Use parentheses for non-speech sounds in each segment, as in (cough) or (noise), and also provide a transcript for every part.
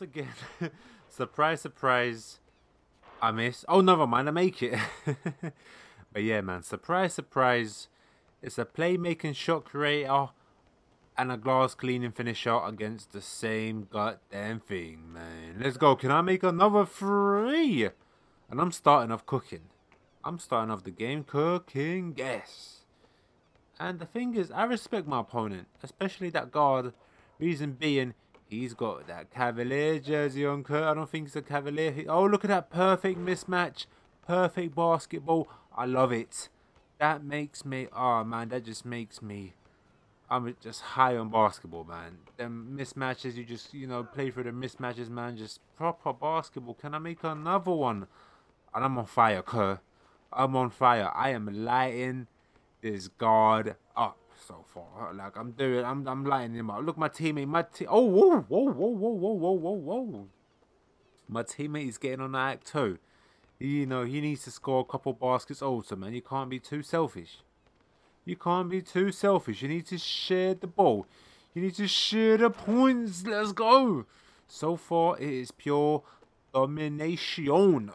once again, (laughs) surprise, surprise, I miss. Oh, never mind, I make it. (laughs) but yeah, man, surprise, surprise. It's a playmaking shot creator and a glass cleaning finisher against the same goddamn thing, man. Let's go. Can I make another three? And I'm starting off cooking. I'm starting off the game cooking, yes. And the thing is, I respect my opponent, especially that guard. Reason being, he's got that Cavalier jersey on, Kurt. I don't think it's a Cavalier. Oh, look at that perfect mismatch. Perfect basketball. I love it. That makes me, oh man, that just makes me, I'm just high on basketball, man. The mismatches, you just, you know, play through the mismatches, man. Just proper basketball. Can I make another one? And I'm on fire, Kerr. I'm on fire. I am lighting this guard up so far. Uh, like I'm doing, I'm I'm lighting him up. Look, my teammate, my team. Oh, whoa, whoa, whoa, whoa, whoa, whoa, whoa, whoa. My teammate is getting on the act too. You know, he needs to score a couple baskets oh, also, man. You can't be too selfish. You can't be too selfish. You need to share the ball. You need to share the points. Let's go. So far, it is pure domination.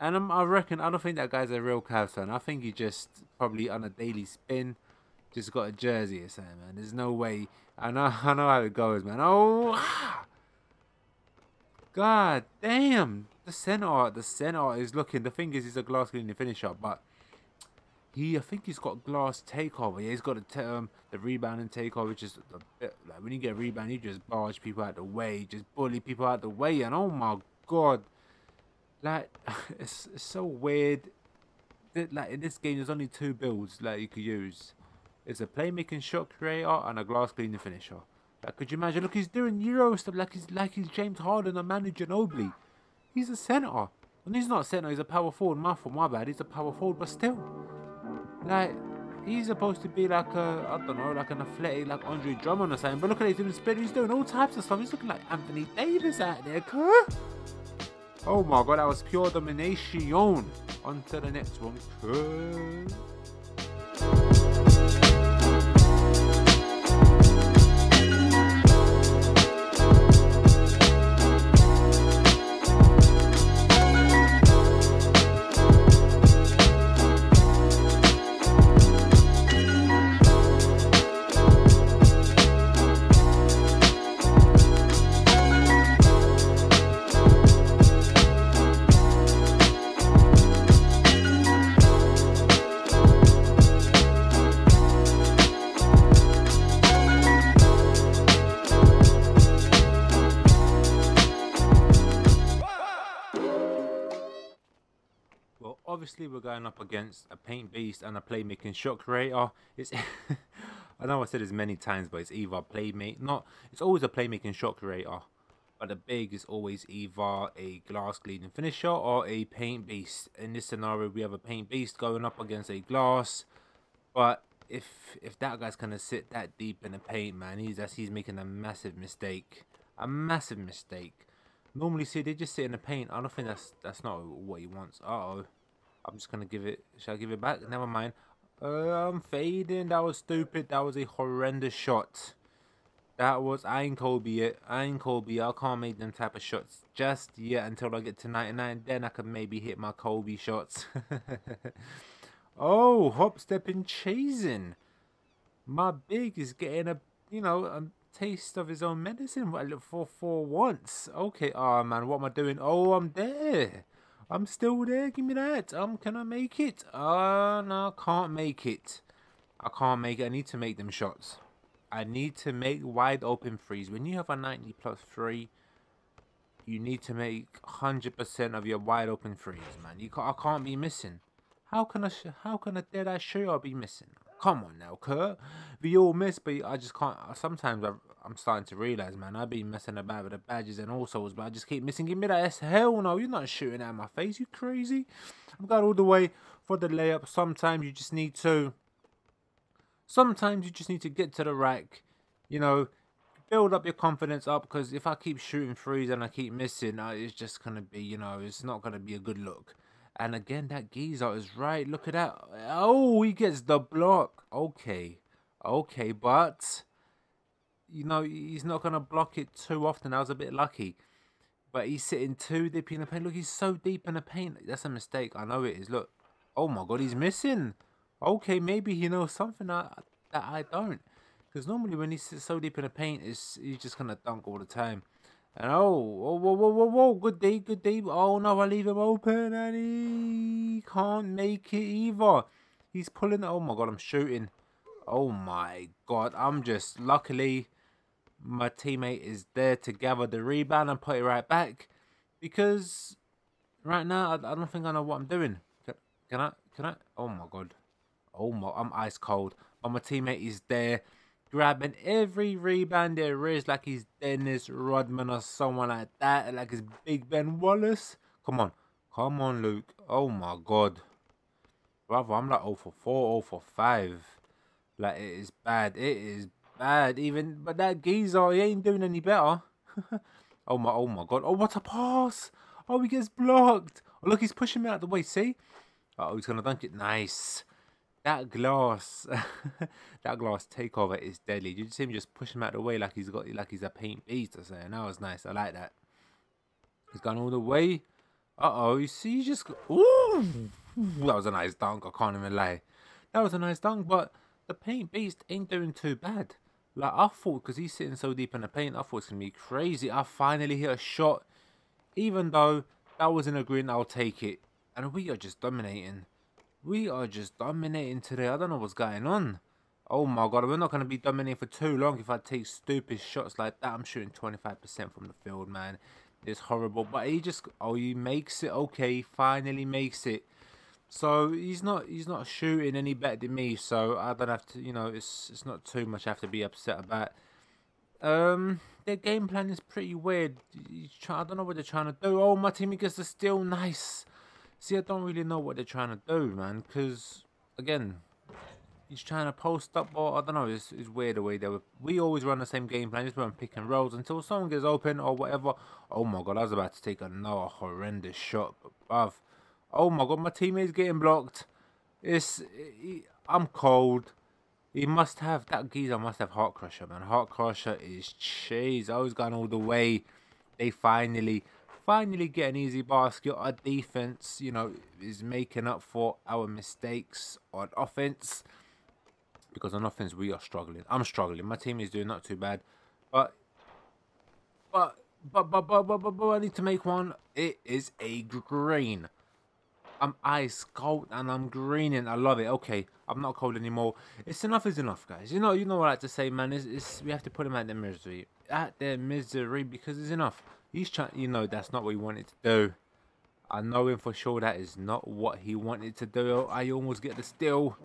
And I'm, I reckon, I don't think that guy's a real Cavs fan. I think he just probably on a daily spin, just got a jersey or something, man. There's no way. I know, (laughs) I know how it goes, man. Oh, ah. God damn. The center, the center is looking. The thing is, he's a glass cleaning finisher, but he, I think he's got glass takeover. Yeah, he's got a um, the rebound and takeover, which is a bit, like when you get a rebound, you just barge people out the way, just bully people out the way, and oh my god like (laughs) it's, it's so weird that like in this game there's only two builds like you could use it's a playmaking shot creator and a glass cleaning finisher like could you imagine look he's doing euro stuff like he's like he's james harden and manu ginobili he's a center and he's not a center he's a power forward my fault my bad he's a power forward but still like he's supposed to be like a I don't know, like an athletic, like Andre Drummond or something. But look at him doing He's doing all types of stuff. He's looking like Anthony Davis out there, huh? Oh my god, that was pure domination. On to the next one. Obviously we're going up against a paint beast and a playmaking shot creator. It's (laughs) I know I said this many times, but it's either playmate, not it's always a playmaking shot creator. But the big is always either a glass cleaning finisher or a paint beast. In this scenario, we have a paint beast going up against a glass. But if if that guy's gonna sit that deep in the paint, man, he's that's he's making a massive mistake. A massive mistake. Normally, see, they just sit in the paint. I don't think that's that's not what he wants. Uh oh. I'm just gonna give it. Shall I give it back? Never mind. Uh, I'm fading. That was stupid. That was a horrendous shot. That was. I ain't Kobe yet. I ain't Kobe. I can't make them type of shots just yet until I get to 99. Then I can maybe hit my Kobe shots. (laughs) oh, hop step, stepping chasing. My big is getting a you know a taste of his own medicine What I look for for once. Okay. Oh man, what am I doing? Oh, I'm there. I'm still there. Give me that. Um, can I make it? Uh, no, I can't make it. I can't make it. I need to make them shots. I need to make wide open threes. When you have a 90 plus three, you need to make 100% of your wide open threes, man. You can't, I can't be missing. How can I? How can a dead eye shooter be missing? Come on now, Kurt. We all miss, but I just can't. Sometimes I, I'm starting to realize, man, I've been messing about with the badges and all sorts, but I just keep missing. Give me that Hell no, you're not shooting at my face. You crazy? I've got all the way for the layup. Sometimes you just need to. Sometimes you just need to get to the rack. You know, build up your confidence up because if I keep shooting threes and I keep missing, it's just gonna be, you know, it's not gonna be a good look. And again, that geezer is right. Look at that. Oh, he gets the block. Okay, okay, but you know, he's not going to block it too often. I was a bit lucky. But he's sitting too deep in the paint. Look, he's so deep in the paint. That's a mistake. I know it is. Look. Oh my god, he's missing. Okay, maybe he knows something that, that I don't. Because normally when he's so deep in the paint, it's, he's just going to dunk all the time. And oh, whoa, whoa, whoa, whoa, whoa, good deep, good deep. Oh no, I leave him open and he can't make it either. He's pulling. Oh my god, I'm shooting. Oh my god, I'm just luckily my teammate is there to gather the rebound and put it right back because right now I, I don't think I know what I'm doing. Can, can, I? Can I? Oh my god. Oh my, I'm ice cold. But my teammate is there grabbing every rebound there is like he's Dennis Rodman or someone like that, like he's Big Ben Wallace. Come on. Come on, Luke. Oh my god. Brother, I'm like 0 for 4, 0 for 5. Like, it is bad. It is bad. Even, but that geezer, he ain't doing any better. (laughs) oh my, oh my god. Oh, what a pass. Oh, he gets blocked. Oh, look, he's pushing me out the way, see? Oh, he's going to dunk it. Nice. That glass, (laughs) that glass takeover is deadly. Did you see him just push him out of the way like he's got, like he's a paint beast or something? That was nice. I like that. He's gone all the way. Uh oh, you see, you just, ooh, that was a nice dunk. I can't even lie. That was a nice dunk, but the paint beast ain't doing too bad. Like I thought, because he's sitting so deep in the paint, I thought it's gonna be crazy. I finally hit a shot, even though that wasn't a green. I'll take it, and we are just dominating. We are just dominating today. I don't know what's going on. Oh my god, we're not going to be dominating for too long if I take stupid shots like that. I'm shooting 25% from the field, man. It's horrible. But he just, oh, he makes it. Okay, finally makes it. So he's not he's not shooting any better than me. So I don't have to, you know, it's it's not too much I have to be upset about. Um, their game plan is pretty weird. I don't know what they're trying to do. Oh, my team gets the steal. Nice. See, I don't really know what they're trying to do, man. Because again, he's trying to post up, or I don't know. It's, it's weird the way they were. We always run the same game plan. Just run pick and rolls until someone gets open or whatever. Oh my god, I was about to take another horrendous shot, bruv. Oh my god, my teammate's getting blocked. It's I'm cold. He must have that geezer must have heart crusher, man. Heart crusher is cheese. I was going all the way. They finally finally get an easy basket. Our defense, you know, is making up for our mistakes on offense. Because on offense we are struggling. I'm struggling. My team is doing not too bad. But but but but but but, but, but I need to make one. It is a green. I'm ice cold and I'm greening. I love it. Okay, I'm not cold anymore. It's enough is enough, guys. You know, you know what I like to say, man. It's, it's we have to put him at their misery, at their misery, because it's enough. He's trying. You know, that's not what he wanted to do. I know him for sure. That is not what he wanted to do. I almost get the steal.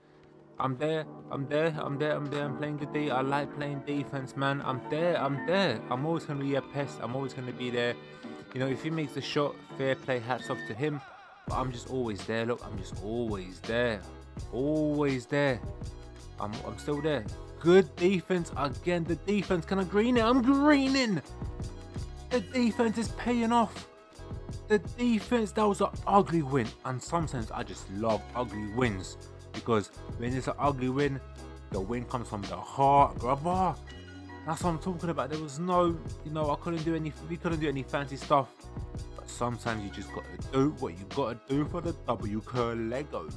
I'm there. I'm there. I'm there. I'm there. I'm playing good D. I like playing defense, man. I'm there. I'm there. I'm always gonna be a pest. I'm always gonna be there. You know, if he makes the shot, fair play. Hats off to him. But I'm just always there. Look, I'm just always there. Always there. I'm, I'm still there. Good defense. Again, the defense. Can I green it? I'm greening. The defense is paying off. The defense, that was an ugly win. And sometimes I just love ugly wins. Because when it's an ugly win, the win comes from the heart, brother. That's what I'm talking about. There was no, you know, I couldn't do any, we couldn't do any fancy stuff sometimes you just gotta do what you gotta do for the W Curl Legos.